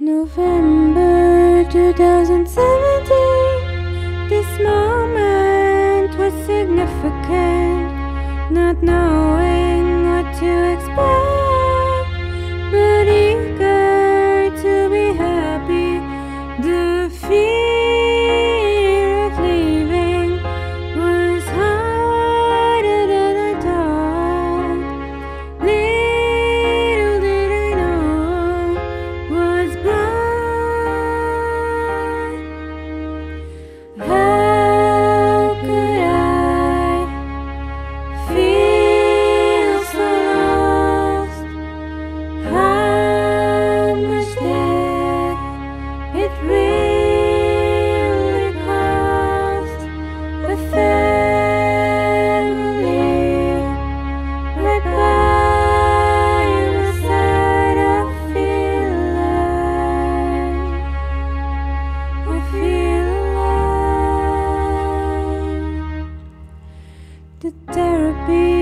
November 2017 This moment was significant. Not knowing what to expect. be